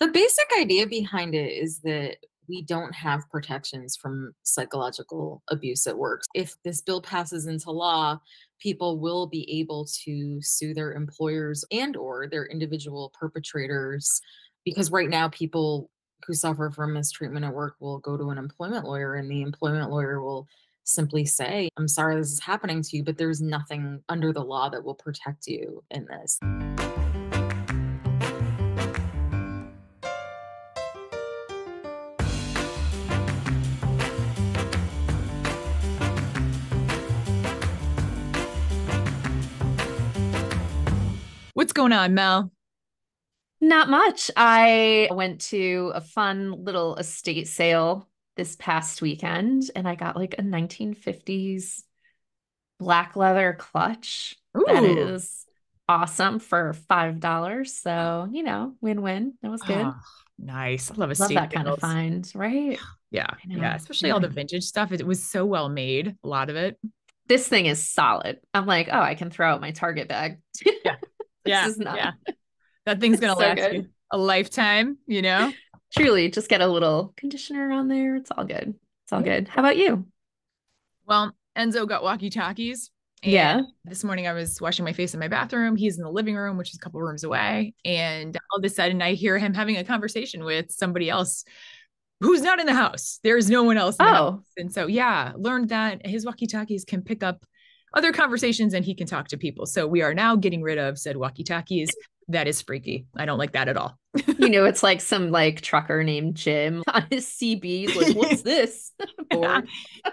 The basic idea behind it is that we don't have protections from psychological abuse at work. If this bill passes into law, people will be able to sue their employers and or their individual perpetrators because right now people who suffer from mistreatment at work will go to an employment lawyer and the employment lawyer will simply say, I'm sorry this is happening to you, but there's nothing under the law that will protect you in this. What's going on, Mel? Not much. I went to a fun little estate sale this past weekend and I got like a 1950s black leather clutch Ooh. that is awesome for $5. So, you know, win win. That was good. Oh, nice. I love a Love estate that kind of find, right? Yeah. Yeah. Especially all the vintage stuff. It was so well made. A lot of it. This thing is solid. I'm like, oh, I can throw out my Target bag. Yeah. This is not yeah. That thing's gonna So last good. you a lifetime, you know? truly just get a little conditioner on there. It's all good. It's all good. How about you? Well, Enzo got walkie-talkies. Yeah. This morning I was washing my face in my bathroom. He's in the living room, which is a couple rooms away. And all of a sudden I hear him having a conversation with somebody else who's not in the house. There's no one else in the oh. house. Oh, And so, yeah, learned that his walkie talkies can pick up other conversations and he can talk to people. So, we are now getting rid of said walkie talkies. That is freaky. I don't like that at all. you know, it's like some like trucker named Jim on his CB. He's like, what's this? Bored.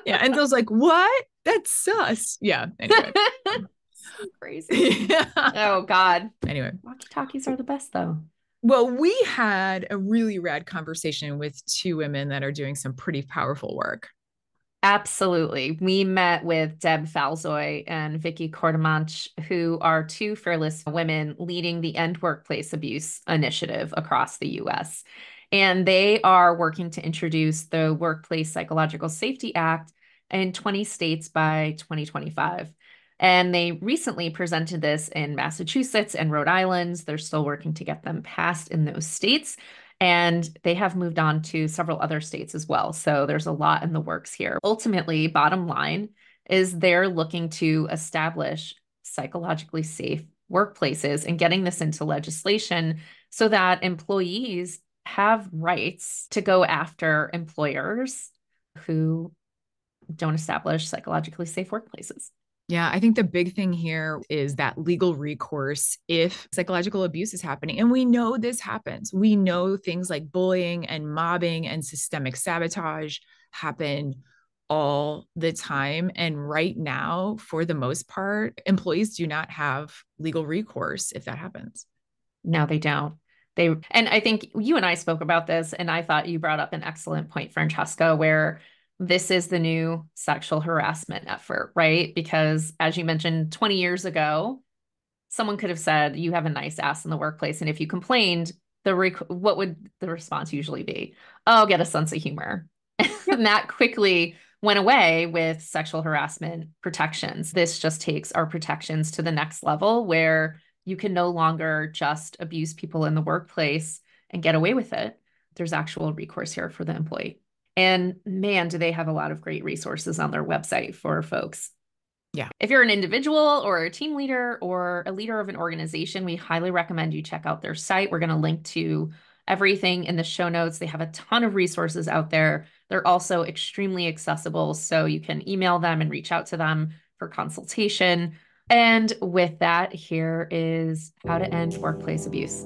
Yeah. And those like, what? That's sus. Yeah. Anyway. So crazy. yeah. Oh God. Anyway. Walkie talkies are the best though. Well, we had a really rad conversation with two women that are doing some pretty powerful work. Absolutely. We met with Deb Falzoi and Vicky Courtemanche, who are two fearless women leading the End Workplace Abuse initiative across the US. And they are working to introduce the Workplace Psychological Safety Act in 20 states by 2025. And they recently presented this in Massachusetts and Rhode Island. They're still working to get them passed in those states. And they have moved on to several other states as well. So there's a lot in the works here. Ultimately, bottom line is they're looking to establish psychologically safe workplaces and getting this into legislation so that employees have rights to go after employers who don't establish psychologically safe workplaces. Yeah, I think the big thing here is that legal recourse if psychological abuse is happening. And we know this happens. We know things like bullying and mobbing and systemic sabotage happen all the time. And right now, for the most part, employees do not have legal recourse if that happens. No, they don't. They and I think you and I spoke about this, and I thought you brought up an excellent point, Francesca, where this is the new sexual harassment effort, right? Because as you mentioned, 20 years ago, someone could have said, You have a nice ass in the workplace. And if you complained, the rec- what would the response usually be? Oh, get a sense of humor. and that quickly went away with sexual harassment protections. This just takes our protections to the next level where you can no longer just abuse people in the workplace and get away with it. There's actual recourse here for the employee. And man, do they have a lot of great resources on their website for folks. Yeah. If you're an individual or a team leader or a leader of an organization, we highly recommend you check out their site. We're going to link to everything in the show notes. They have a ton of resources out there. They're also extremely accessible. So you can email them and reach out to them for consultation. And with that, here is how to end workplace abuse.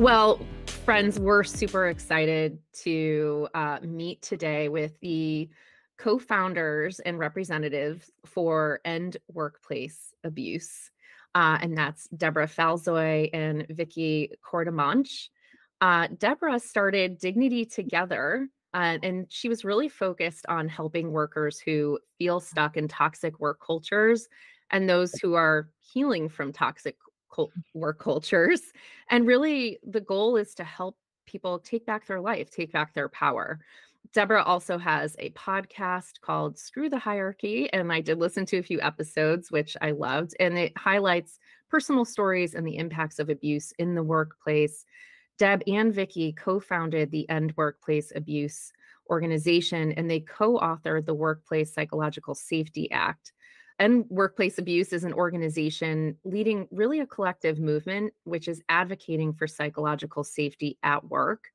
Well, friends, we're super excited to uh, meet today with the co founders and representatives for End Workplace Abuse. Uh, and that's Deborah Falzoi and Vicky Courtemanche. Uh, Deborah started Dignity Together, uh, and she was really focused on helping workers who feel stuck in toxic work cultures and those who are healing from toxic cul- work cultures. And really, the goal is to help people take back their life, take back their power. Deborah also has a podcast called Screw the Hierarchy. And I did listen to a few episodes, which I loved. And it highlights personal stories and the impacts of abuse in the workplace. Deb and Vicky co founded the End Workplace Abuse organization, and they co authored the Workplace Psychological Safety Act. End Workplace Abuse is an organization leading really a collective movement, which is advocating for psychological safety at work.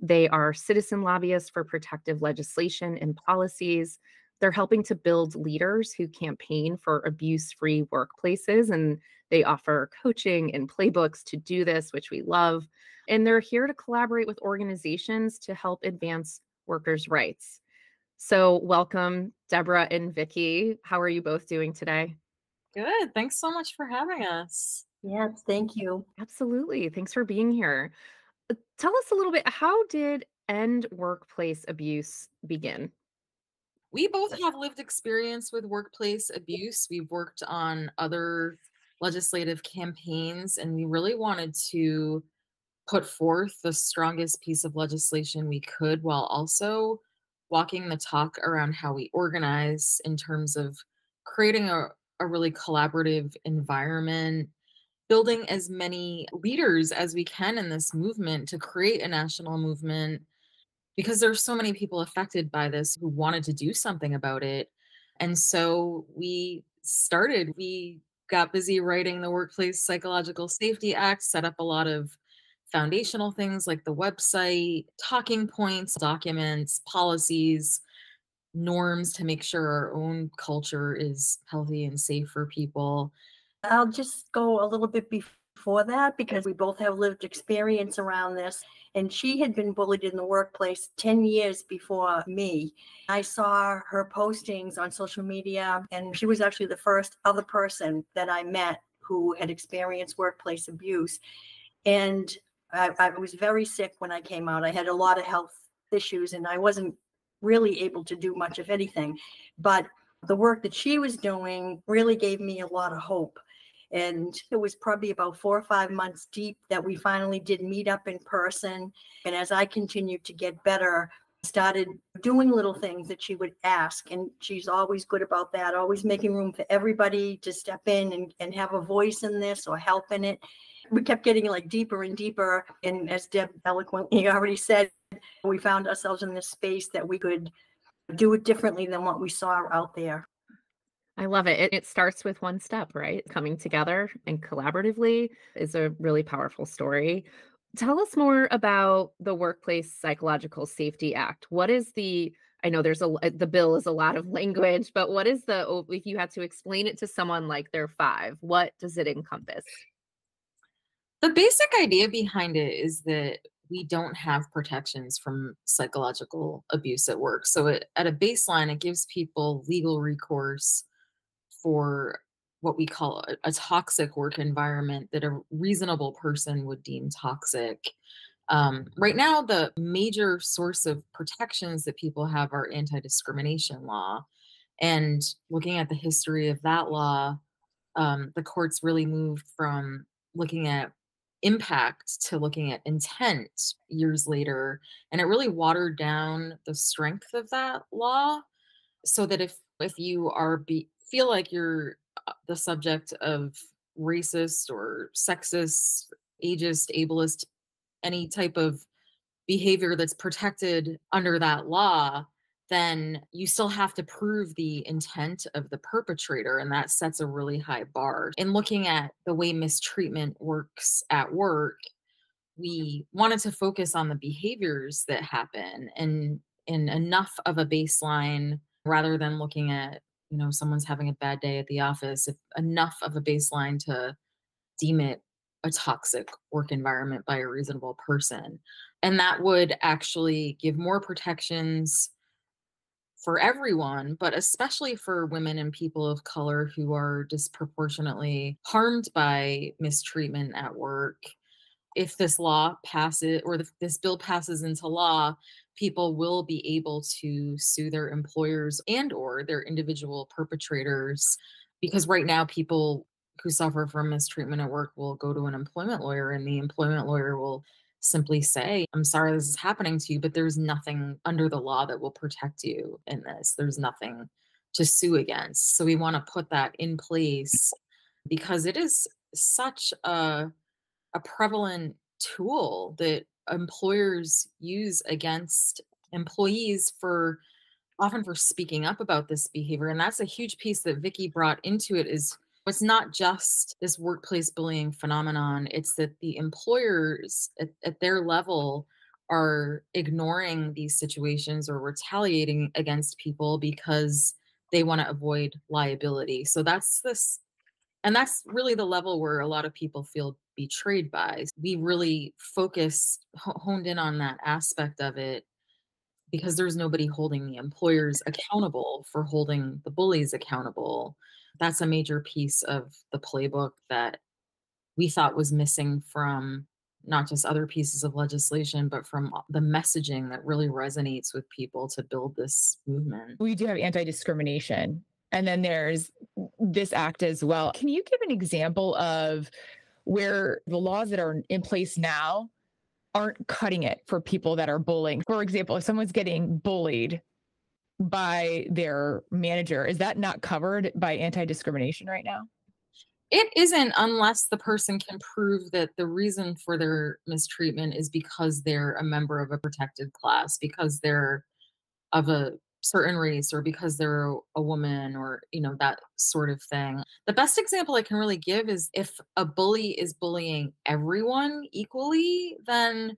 They are citizen lobbyists for protective legislation and policies. They're helping to build leaders who campaign for abuse free workplaces, and they offer coaching and playbooks to do this, which we love. And they're here to collaborate with organizations to help advance workers' rights. So, welcome, Deborah and Vicky. How are you both doing today? Good. Thanks so much for having us. Yes, thank you. Absolutely. Thanks for being here. Uh, tell us a little bit how did end workplace abuse begin? We both have lived experience with workplace abuse. We've worked on other legislative campaigns, and we really wanted to put forth the strongest piece of legislation we could while also walking the talk around how we organize in terms of creating a, a really collaborative environment building as many leaders as we can in this movement to create a national movement because there's so many people affected by this who wanted to do something about it. And so we started we got busy writing the workplace psychological safety act set up a lot of foundational things like the website talking points documents policies norms to make sure our own culture is healthy and safe for people I'll just go a little bit before that because we both have lived experience around this. And she had been bullied in the workplace 10 years before me. I saw her postings on social media, and she was actually the first other person that I met who had experienced workplace abuse. And I, I was very sick when I came out. I had a lot of health issues, and I wasn't really able to do much of anything. But the work that she was doing really gave me a lot of hope. And it was probably about four or five months deep that we finally did meet up in person. And as I continued to get better, started doing little things that she would ask. And she's always good about that, always making room for everybody to step in and, and have a voice in this or help in it. We kept getting like deeper and deeper. And as Deb eloquently already said, we found ourselves in this space that we could do it differently than what we saw out there. I love it. it. Starts with one step, right? Coming together and collaboratively is a really powerful story. Tell us more about the Workplace Psychological Safety Act. What is the I know there's a the bill is a lot of language, but what is the if you had to explain it to someone like they're 5, what does it encompass? The basic idea behind it is that we don't have protections from psychological abuse at work. So it, at a baseline it gives people legal recourse for what we call a, a, toxic work environment that a reasonable person would deem toxic. Um, right now, the major source of protections that people have are anti discrimination law. And looking at the history of that law, um, the courts really moved from looking at impact to looking at intent years later. And it really watered down the strength of that law so that if if you are be, feel like you're uh, the subject of racist or sexist, ageist, ableist, any type of behavior that's protected under that law, then you still have to prove the intent of the perpetrator. And that sets a really high bar. In looking at the way mistreatment works at work, we wanted to focus on the behaviors that happen and in enough of a baseline rather than looking at you know someone's having a bad day at the office if enough of a baseline to deem it a toxic work environment by a reasonable person and that would actually give more protections for everyone but especially for women and people of color who are disproportionately harmed by mistreatment at work. If this law passes or this bill passes into law people will be able to sue their employers and or their individual perpetrators because right now people who suffer from mistreatment at work will go to an employment lawyer and the employment lawyer will simply say, I'm sorry this is happening to you, but there's nothing under the law that will protect you in this. There's nothing to sue against. So we want to put that in place because it is such a, a prevalent tool that employers use against employees for often for speaking up about this behavior and that's a huge piece that Vicky brought into it is it's not just this workplace bullying phenomenon it's that the employers at, at their level are ignoring these situations or retaliating against people because they want to avoid liability so that's this and that's really the level where a lot of people feel betrayed by we really focused honed in on that aspect of it because there's nobody holding the employers accountable for holding the bullies accountable. That's a major piece of the playbook that we thought was missing from not just other pieces of legislation, but from the messaging that really resonates with people to build this movement. We do have anti discrimination. And then there's this act as well. Can you give an example of where the laws that are in place now aren't cutting it for people that are bullying. For example, if someone's getting bullied by their manager, is that not covered by anti discrimination right now? It isn't unless the person can prove that the reason for their mistreatment is because they're a member of a protected class, because they're of a certain race or because they're a woman or you know that sort of thing the best example i can really give is if a bully is bullying everyone equally then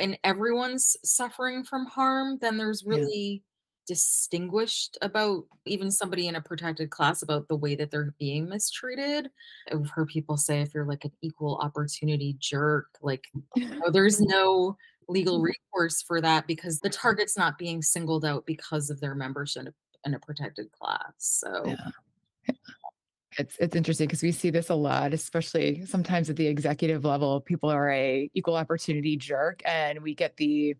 and everyone's suffering from harm then there's really. Distinguished about even somebody in a protected class about the way that they're being mistreated i've heard people say if you're like an equal opportunity jerk like know, there's no legal mm-hmm. recourse for that because the target's not being singled out because of their membership in a protected class. So yeah. It's it's interesting because we see this a lot, especially sometimes at the executive level. People are a equal opportunity jerk, and we get the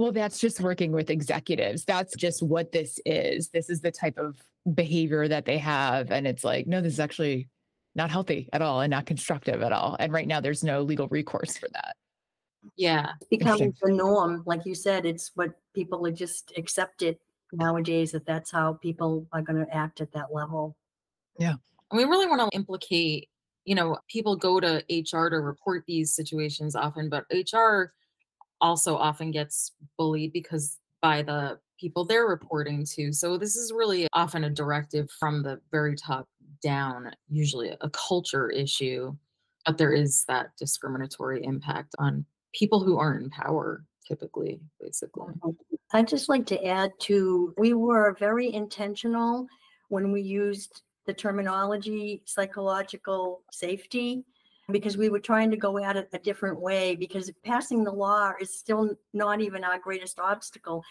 well, that's just working with executives. That's just what this is. This is the type of behavior that they have. And it's like, no, this is actually not healthy at all and not constructive at all. And right now, there's no legal recourse for that. Yeah. It's becoming the norm. Like you said, it's what people are just accept it nowadays that that's how people are going to act at that level. Yeah. And we really want to implicate, you know, people go to HR to report these situations often, but HR also often gets bullied because by the people they're reporting to. So this is really often a directive from the very top down, usually a culture issue, but there is that discriminatory impact on people who aren't in power typically basically mm-hmm. i'd just like to add to we were very intentional when we used the terminology psychological safety because we were trying to go at it a different way because passing the law is still not even our greatest obstacle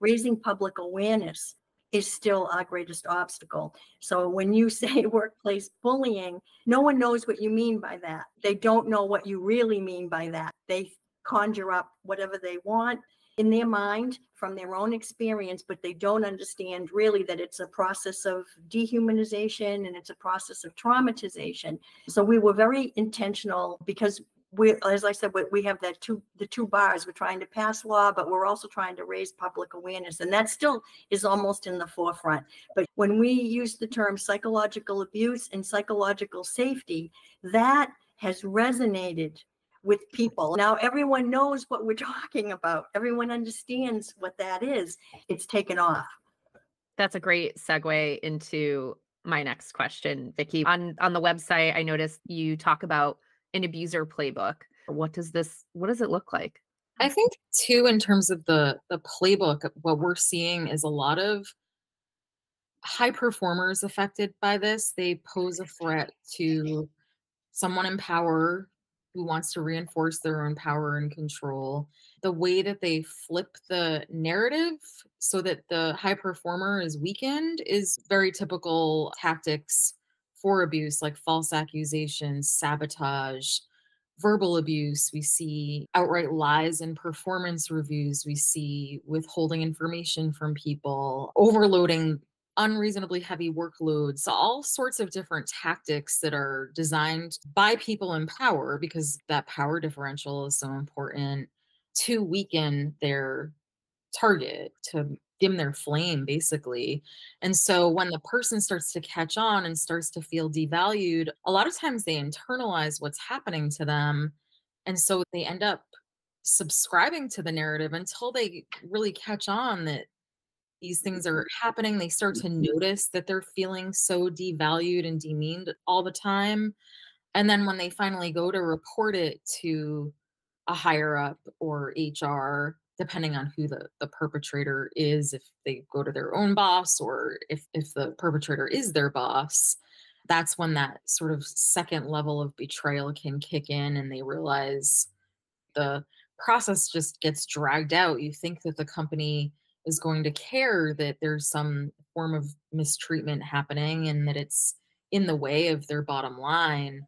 raising public awareness is still our greatest obstacle. So when you say workplace bullying, no one knows what you mean by that. They don't know what you really mean by that. They conjure up whatever they want in their mind from their own experience, but they don't understand really that it's a process of dehumanization and it's a process of traumatization. So we were very intentional because we, as I said, we have that two, the two bars. We're trying to pass law, but we're also trying to raise public awareness, and that still is almost in the forefront. But when we use the term psychological abuse and psychological safety, that has resonated with people. Now everyone knows what we're talking about. Everyone understands what that is. It's taken off. That's a great segue into my next question, Vicky. On on the website, I noticed you talk about an abuser playbook. What does this what does it look like? I think too in terms of the the playbook what we're seeing is a lot of high performers affected by this. They pose a threat to someone in power who wants to reinforce their own power and control. The way that they flip the narrative so that the high performer is weakened is very typical tactics for abuse, like false accusations, sabotage, verbal abuse. We see outright lies in performance reviews. We see withholding information from people, overloading unreasonably heavy workloads, all sorts of different tactics that are designed by people in power because that power differential is so important to weaken their target, to dim their flame, basically. And so when the person starts to catch on and starts to feel devalued, a lot of times they internalize what's happening to them. And so they end up subscribing to the narrative until they really catch on that these things are mm-hmm. happening. They start to mm-hmm. notice that they're feeling so devalued and demeaned all the time. And then when they finally go to report it to a higher up or HR, depending on who the, the perpetrator is, if they go to their own boss or if, if the perpetrator is their boss, that's when that sort of second level of betrayal can kick in and they realize the process just gets dragged out. You think that the company is going to care that there's some form of mistreatment happening and that it's in the way of their bottom line.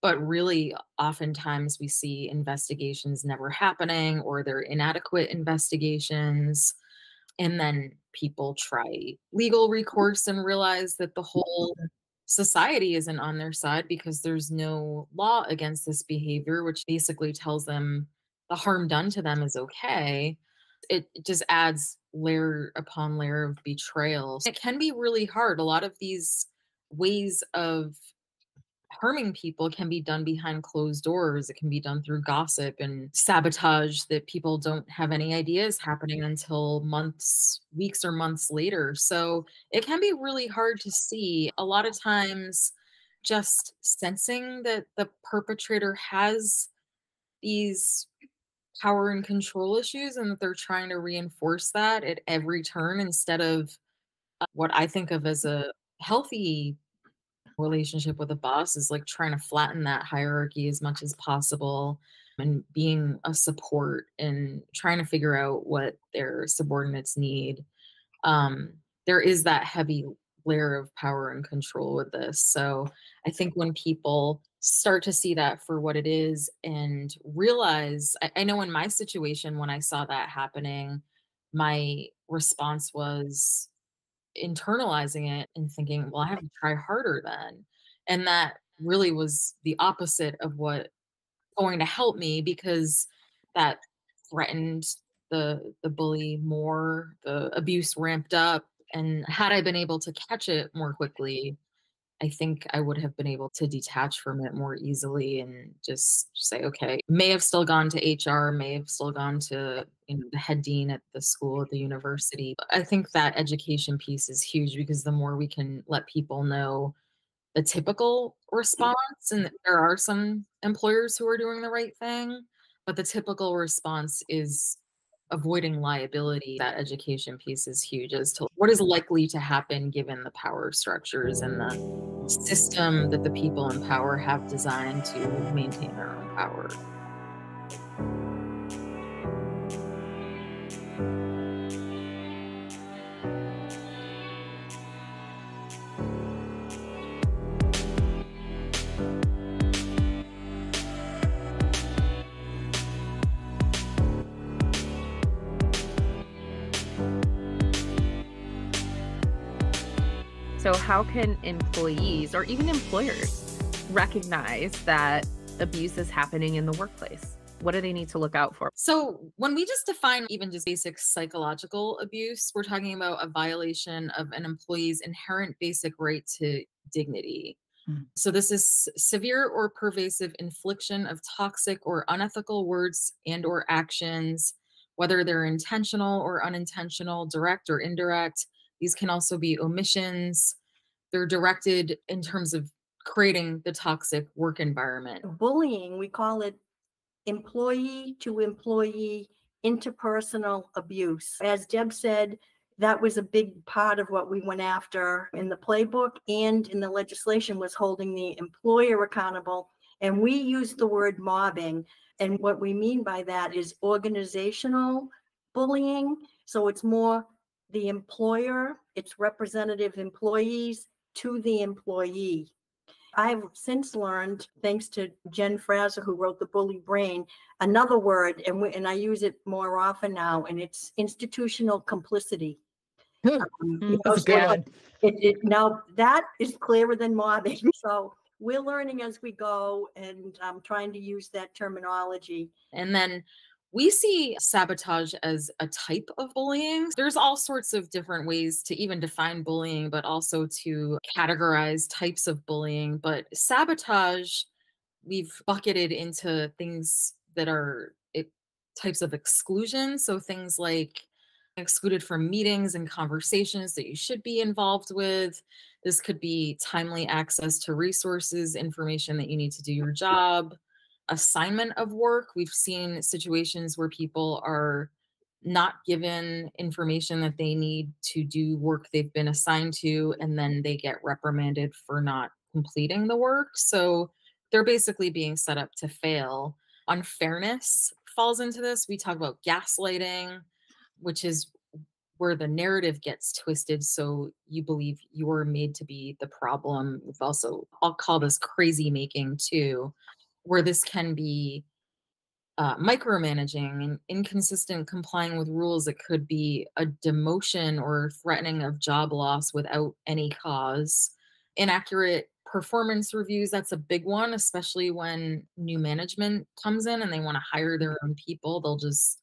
But really, oftentimes we see investigations never happening or they're inadequate investigations. And then people try legal recourse and realize that the whole mm-hmm. society isn't on their side because there's no law against this behavior, which basically tells them the harm done to them is okay. It just adds layer upon layer of betrayal. It can be really hard. A lot of these ways of harming people can be done behind closed doors. It can be done through gossip and sabotage that people don't have any ideas happening until months, weeks, or months later. So it can be really hard to see. A lot of times, just sensing that the perpetrator has these power and control issues and that they're trying to reinforce that at every turn instead of uh, what I think of as a healthy relationship with a boss is like trying to flatten that hierarchy as much as possible and being a support and trying to figure out what their subordinates need. Um, there is that heavy layer of power and control with this. So I think when people start to see that for what it is and realize, I, I know in my situation, when I saw that happening, my response was internalizing it and thinking, well, I have to try harder then. And that really was the opposite of what going to help me because that threatened the the bully more, the abuse ramped up. And had I been able to catch it more quickly, I think I would have been able to detach from it more easily and just say, okay, may have still gone to HR, may have still gone to you know, the head dean at the school, at the university. I think that education piece is huge because the more we can let people know the typical mm. response, and there are some employers who are doing the right thing, but the typical response is avoiding liability, that education piece is huge as to what is likely to happen given the power structures and the system that the people in power have designed to maintain their own power. So, how can employees or even employers recognize that abuse is happening in the workplace? What do they need to look out for? So, when we just define even just basic psychological abuse, we're talking about a violation of an employee's inherent basic right to dignity. Mm. So, this is severe or pervasive infliction of toxic or unethical words and or actions, whether they're intentional or unintentional, direct or indirect. These can also be omissions, they're directed in terms of creating the toxic work environment. Bullying, we call it employee to employee interpersonal abuse. As Deb said, that was a big part of what we went after in the playbook and in the legislation was holding the employer accountable. And we use the word mobbing. And what we mean by that is organizational bullying. So it's more the employer, its representative employees to the employee. I've since learned, thanks to Jen Fraser, who wrote The Bully Brain, another word, and, we, and I use it more often now, and it's institutional complicity. Um, That's good. It, it, now that is clearer than mobbing. So we're learning as we go and I'm trying to use that terminology. And then we see sabotage as a type of bullying. There's all sorts of different ways to even define bullying, but also to categorize types of bullying. But sabotage, we've bucketed into things that are it, types of exclusion. So things like excluded from meetings and conversations that you should be involved with. This could be timely access to resources, information that you need to do your job, assignment of work. We've seen situations where people are not given information that they need to do work they've been assigned to, and then they get reprimanded for not completing the work. So they're basically being set up to fail. Unfairness falls into this. We talk about gaslighting, which is where the narrative gets twisted so you believe you're made to be the problem. We've also, I'll call this crazy making too, where this can be uh, micromanaging and inconsistent complying with rules. It could be a demotion or threatening of job loss without any cause. Inaccurate performance reviews, that's a big one, especially when new management comes in and they want to hire their own people. They'll just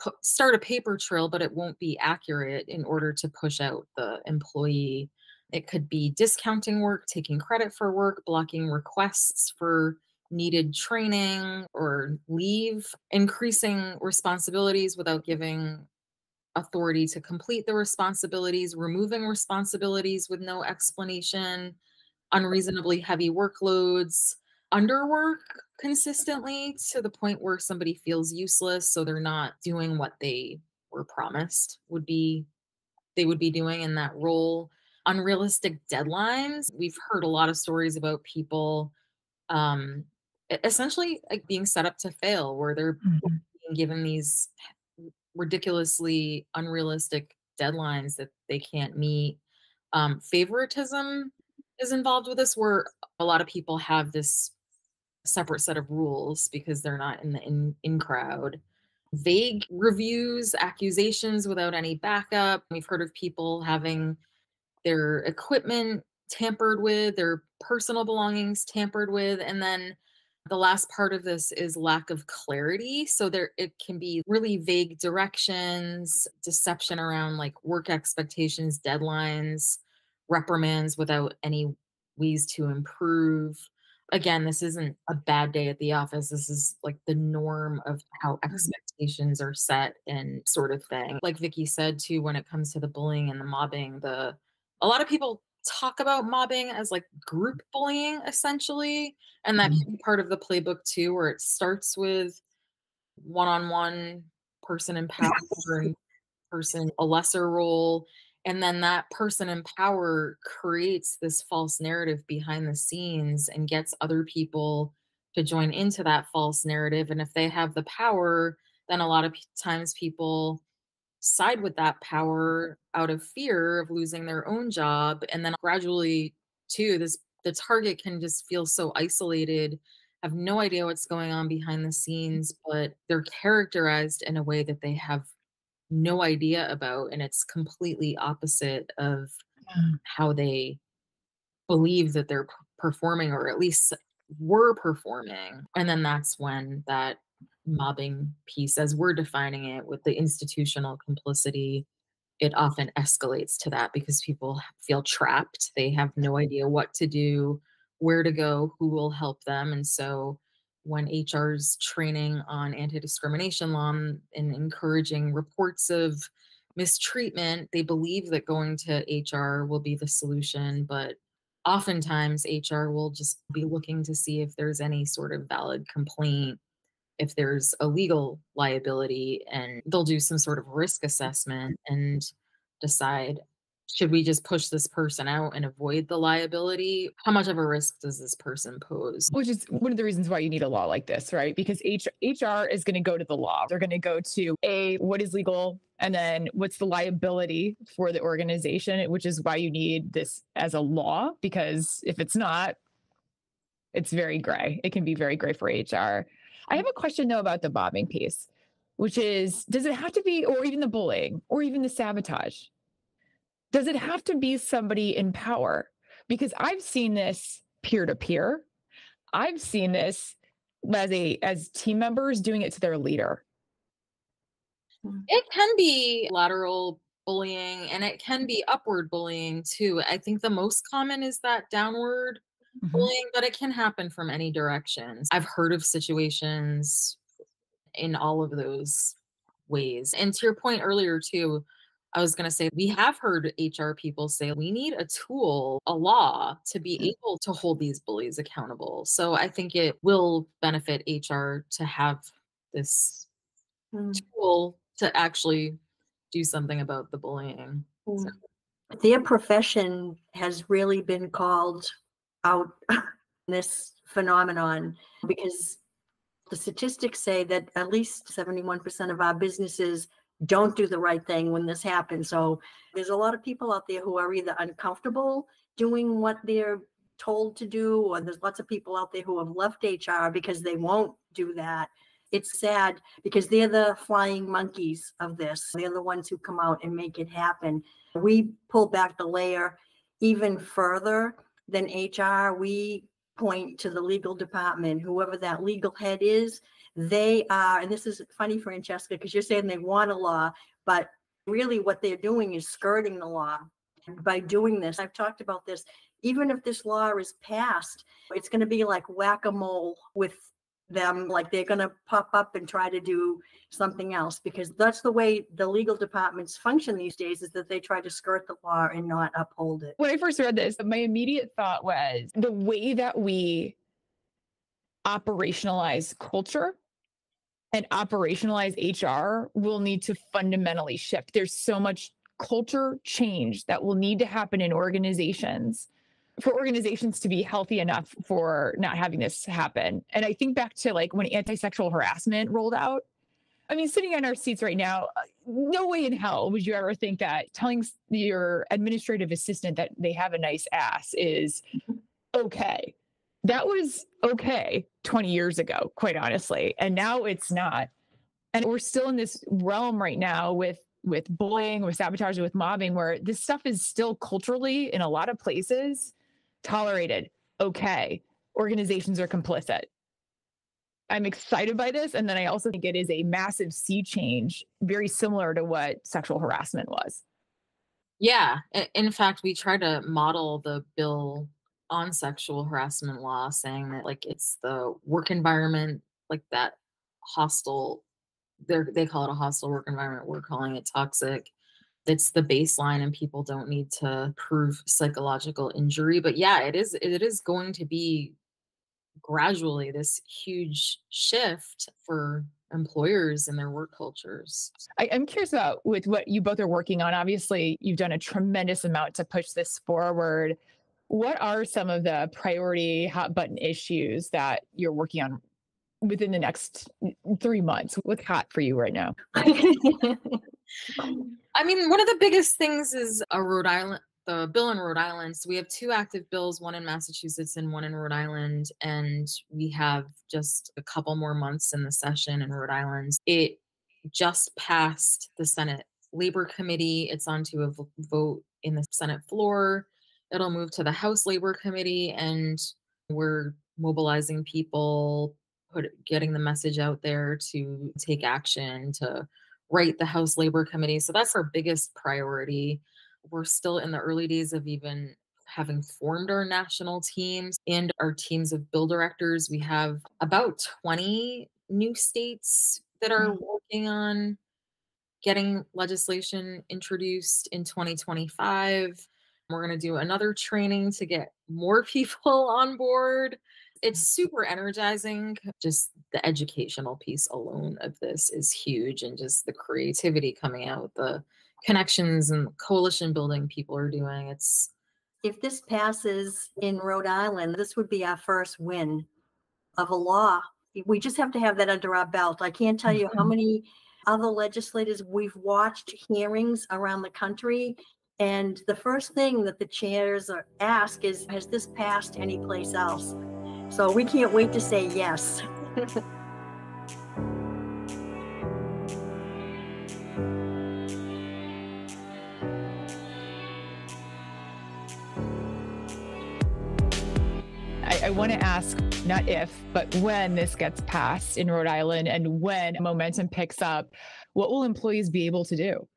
put, start a paper trail, but it won't be accurate in order to push out the employee. It could be discounting work, taking credit for work, blocking requests for needed training or leave, increasing responsibilities without giving authority to complete the responsibilities, removing responsibilities with no explanation, unreasonably heavy workloads, underwork consistently to the point where somebody feels useless so they're not doing what they were promised would be they would be doing in that role. Unrealistic deadlines. We've heard a lot of stories about people um essentially like being set up to fail where they're mm-hmm. being given these ridiculously unrealistic deadlines that they can't meet um favoritism is involved with this where a lot of people have this separate set of rules because they're not in the in, in crowd. Vague reviews, accusations without any backup. We've heard of people having their equipment tampered with, their personal belongings tampered with, and then the last part of this is lack of clarity. So there it can be really vague directions, deception around like work expectations, deadlines, reprimands without any ways to improve again, this isn't a bad day at the office. This is like the norm of how mm-hmm. expectations are set and sort of thing. Like Vicky said too, when it comes to the bullying and the mobbing, the a lot of people talk about mobbing as like group bullying essentially. And that mm-hmm. can be part of the playbook too, where it starts with one-on-one person in power person a lesser role and then that person in power creates this false narrative behind the scenes and gets other people to join into that false narrative and if they have the power then a lot of times people side with that power out of fear of losing their own job and then gradually too this the target can just feel so isolated. Have no idea what's going on behind the scenes but they're characterized in a way that they have no idea about and it's completely opposite of mm. how they believe that they're performing or at least were performing and then that's when that mobbing piece as we're defining it with the institutional complicity it often escalates to that because people feel trapped they have no idea what to do where to go who will help them and so when HR's training on anti discrimination law mm, and encouraging reports of mistreatment, they believe that going to HR will be the solution. But oftentimes, HR will just be looking to see if there's any sort of valid complaint, if there's a legal liability, and they'll do some sort of risk assessment and decide should we just push this person out and avoid the liability? How much of a risk does this person pose? Which is one of the reasons why you need a law like this, right? Because H- HR is going to go to the law. They're going to go to A, what is legal? And then what's the liability for the organization, which is why you need this as a law, because if it's not, it's very gray. It can be very gray for HR. I have a question though about the mobbing piece, which is does it have to be, or even the bullying, or even the sabotage? Does it have to be somebody in power? Because I've seen this peer to peer. I've seen this as a as team members doing it to their leader. It can be lateral bullying and it can be upward bullying too. I think the most common is that downward mm-hmm. bullying, but it can happen from any directions. I've heard of situations in all of those ways. And to your point earlier too, I was going to say, we have heard HR people say we need a tool, a law to be mm-hmm. able to hold these bullies accountable. So I think it will benefit HR to have this mm. tool to actually do something about the bullying. Mm. So. Their profession has really been called out this phenomenon because the statistics say that at least 71% of our businesses don't do the right thing when this happens. So there's a lot of people out there who are either uncomfortable doing what they're told to do, or there's lots of people out there who have left HR because they won't do that. It's sad because they're the flying monkeys of this. They're the ones who come out and make it happen. We pull back the layer even further than HR. We point to the legal department, whoever that legal head is, they are, and this is funny, Francesca, because you're saying they want a law, but really what they're doing is skirting the law by doing this. I've talked about this. Even if this law is passed, it's going to be like whack a mole with them like they're going to pop up and try to do something else because that's the way the legal departments function these days is that they try to skirt the law and not uphold it when i first read this my immediate thought was the way that we operationalize culture and operationalize HR will need to fundamentally shift. There's so much culture change that will need to happen in organizations for organizations to be healthy enough for not having this happen. And I think back to like when anti sexual harassment rolled out. I mean, sitting in our seats right now, no way in hell would you ever think that telling your administrative assistant that they have a nice ass is okay that was okay 20 years ago, quite honestly. And now it's not. And we're still in this realm right now with with bullying, with sabotage, with mobbing, where this stuff is still culturally in a lot of places tolerated. Okay. Organizations are complicit. I'm excited by this. And then I also think it is a massive sea change, very similar to what sexual harassment was. Yeah. In fact, we try to model the bill on sexual harassment law saying that like it's the work environment like that hostile they they call it a hostile work environment we're calling it toxic it's the baseline and people don't need to prove psychological injury but yeah it is it is going to be gradually this huge shift for employers and their work cultures. I, am curious about with what you both are working on. Obviously, you've done a tremendous amount to push this forward what are some of the priority hot button issues that you're working on within the next mm, three months? What's hot for you right now? I mean, one of the biggest things is a Rhode Island, the bill in Rhode Island. So we have two active bills, one in Massachusetts and one in Rhode Island. And we have just a couple more months in the session in Rhode Island. It just passed the Senate Labor Committee. It's on to a vote in the Senate floor it'll move to the House Labor Committee, and we're mobilizing people, put getting the message out there to take action to write the House Labor Committee. So that's our biggest priority. We're still in the early days of even having formed our national teams and our teams of bill directors. We have about 20 new states that are mm. working on getting legislation introduced in 2025. We're going to do another training to get more people on board. It's super energizing. Just the educational piece alone of this is huge, and just the creativity coming out, the connections and coalition building people are doing. It's if this passes in Rhode Island, this would be our first win of a law. We just have to have that under our belt. I can't tell you how mm-hmm. many other legislators we've watched hearings around the country and the first thing that the chairs ask is, has this passed anyplace else? So we can't wait to say yes. I, want to ask not if, but when this gets passed in Rhode Island and when momentum picks up, what will employees be able to do?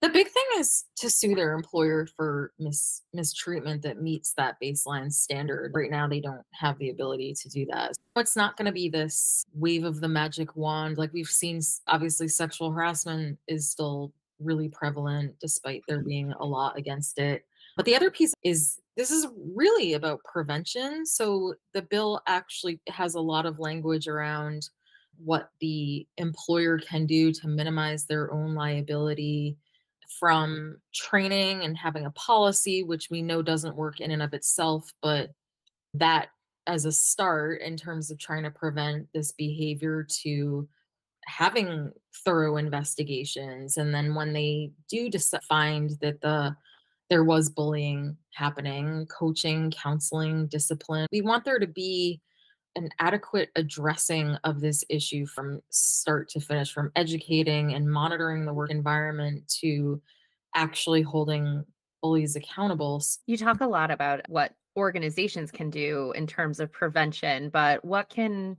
The big thing is to sue their employer for mis- mistreatment that meets that baseline standard. Right now, they don't have the ability to do that. It's not going to be this wave of the magic wand. Like we've seen, obviously, sexual harassment is still really prevalent despite there mm-hmm. being a law against it. But the other piece is this is really about prevention. So the bill actually has a lot of language around what the employer can do to minimize their own liability from training and having a policy, which we know doesn't work in and of itself, but that as a start in terms of trying to prevent this behavior to having thorough investigations and then when they do find that the there was bullying happening coaching counseling discipline we want there to be an adequate addressing of this issue from start to finish, from educating and monitoring the work environment to actually holding bullies accountable. You talk a lot about what organizations can do in terms of prevention, but what can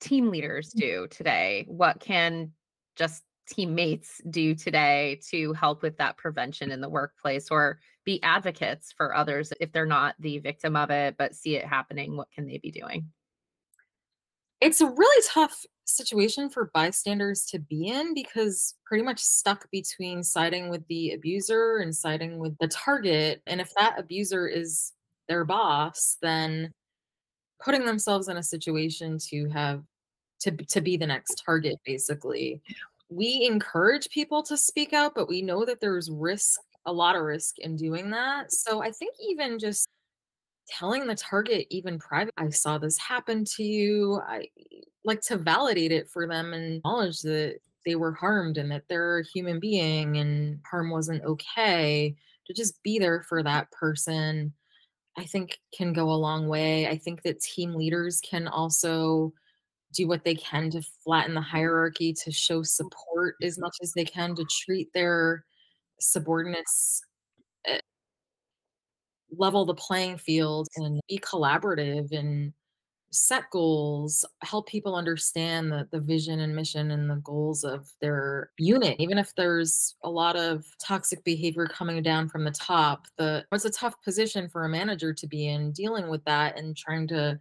team leaders mm. do today? What can just teammates do today to help with that prevention in the workplace or be advocates for others if they're not the victim of it but see it happening what can they be doing it's a really tough situation for bystanders to be in because pretty much stuck between siding with the abuser and siding with the target. And if that abuser is their boss, then putting themselves in a situation to have to to be the next target basically. We encourage people to speak out, but we know that there's risk, a lot of risk in doing that. So I think even just telling the target even private i saw this happen to you i like to validate it for them and acknowledge that they were harmed and that they're a human being and harm wasn't okay to just be there for that person i think can go a long way. I think that team leaders can also do what they can to flatten the hierarchy to show support as much as they can to treat their subordinates eh, level the playing field and be collaborative and set goals, help people understand the, the vision and mission and the goals of their unit. Even if there's a lot of toxic behavior coming down from the top, the it's a tough position for a manager to be in dealing with that and trying to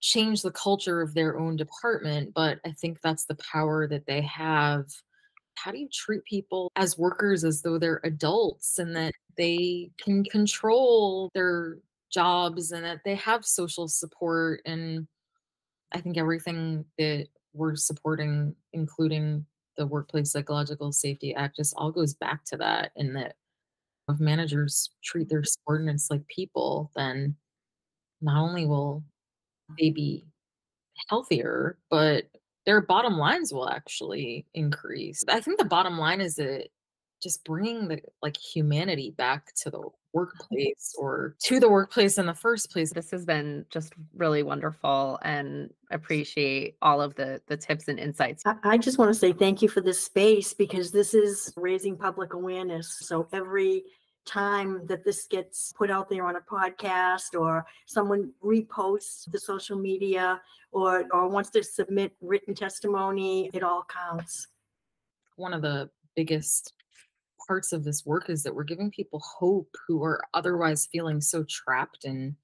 change the culture of their own department. But I think that's the power that they have how do you treat people as workers as though they're adults and that they can control their jobs and that they have social support and i think everything that we're supporting including the workplace psychological safety act just all goes back to that and that if managers treat their mm-hmm. subordinates like people then not only will they be healthier but their bottom lines will actually increase. I think the bottom line is that just bringing the like humanity back to the workplace or to the workplace in the first place. This has been just really wonderful and appreciate all of the the tips and insights. I just want to say thank you for this space because this is raising public awareness. So every time that this gets put out there on a podcast or someone reposts the social media or or wants to submit written testimony it all counts. One of the biggest parts of this work is that we're giving people hope who are otherwise feeling so trapped in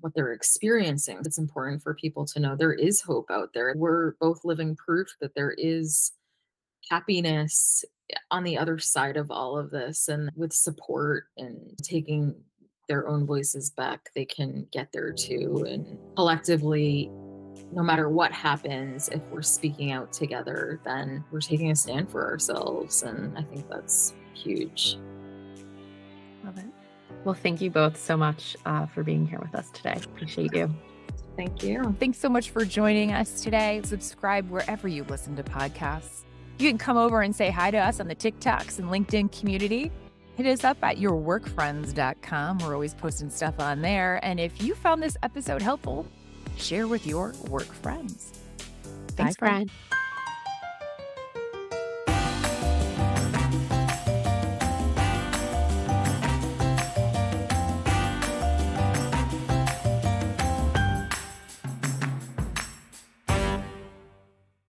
what they're experiencing. It's important for people to know there is hope out there. We're both living proof that there is happiness on the other side of all of this and with support and taking their own voices back, they can get there too. And collectively, no matter what happens, if we're speaking out together, then we're taking a stand for ourselves. And I think that's huge. Love it. Well, thank you both so much uh, for being here with us today. Appreciate you. Thank you. Thanks so much for joining us today. Subscribe wherever you listen to podcasts. You can come over and say hi to us on the TikToks and LinkedIn community. Hit us up at yourworkfriends.com. We're always posting stuff on there. And if you found this episode helpful, share with your work friends. Thanks, Bye, friend. friend.